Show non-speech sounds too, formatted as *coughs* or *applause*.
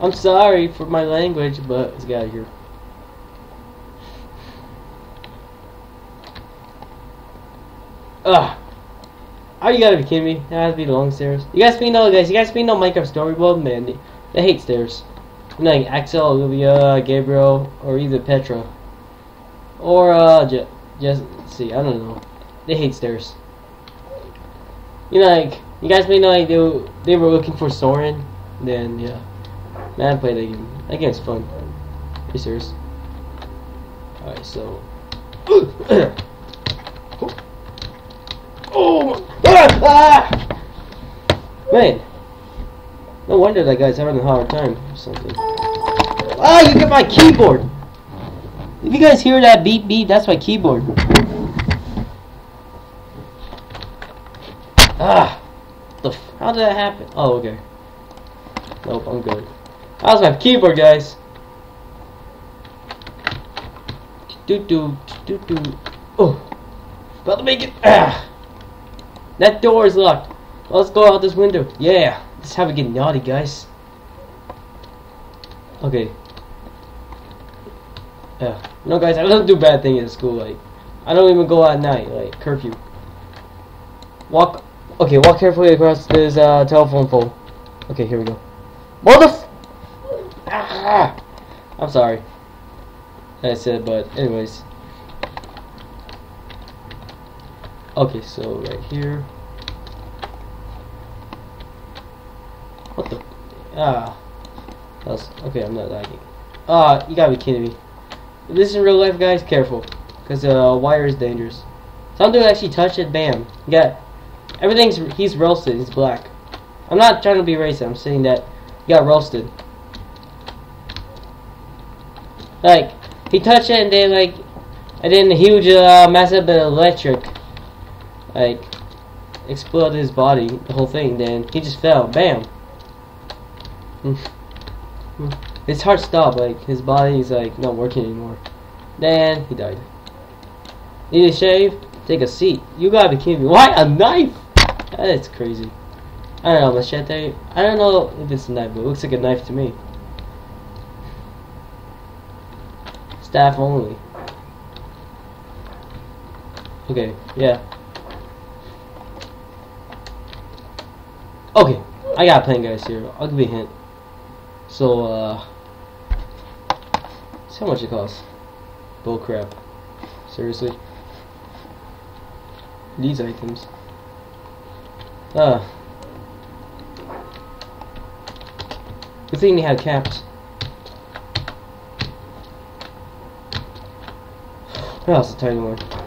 I'm sorry for my language, but let's get out of here. Ugh. Oh, you gotta be kidding me. That has to be the long stairs. You guys been know, guys. You guys been know Minecraft Story World? Man, they, hate stairs. Like Axel, Olivia, Gabriel, or either Petra. Or, uh, just, just, see, I don't know. They hate stairs. You know, like, you guys may know, like, they, they were looking for Soren. Then, yeah. Man, play that game. That game's fun. Are you serious? Alright, so. *coughs* oh! Ah! ah! Man! No wonder that guy's having a hard time or something. Ah, you get my keyboard! If you guys hear that beep beep, that's my keyboard. Ah! The how did that happen? Oh, okay. Nope, I'm good. How's my keyboard, guys? Do do do do. Oh, about to make it. Ah, that door is locked. Let's go out this window. Yeah, let's have we get naughty, guys. Okay. Yeah. No, guys, I don't do bad things at school. Like, I don't even go out at night. Like curfew. Walk. Okay, walk carefully across this uh, telephone pole. Okay, here we go. Mother. Ah! *laughs* I'm sorry. I said, but anyways. Okay, so right here. What the? Ah. That's, okay, I'm not lagging. Ah, you gotta be kidding me. If this is real life, guys, careful. Because uh, wire is dangerous. Some dude actually touched it, bam. You got everything's, he's roasted, he's black. I'm not trying to be racist, I'm saying that he got roasted. Like, he touched it and then like, and then a huge, uh, massive electric, like, exploded his body, the whole thing. Then he just fell, bam. *laughs* His heart stopped, like his body is like not working anymore. Then he died. Need a shave? Take a seat. You gotta be kidding me. Why a knife? That's crazy. I don't know, machete. I don't know if it's a knife, but it looks like a knife to me. Staff only. Okay, yeah. Okay, I got a plan, guys. Here, I'll give you a hint. So, uh, see how much it costs. Bull crap. Seriously. These items. Ah. Good thing they had caps. What else? A tiny one.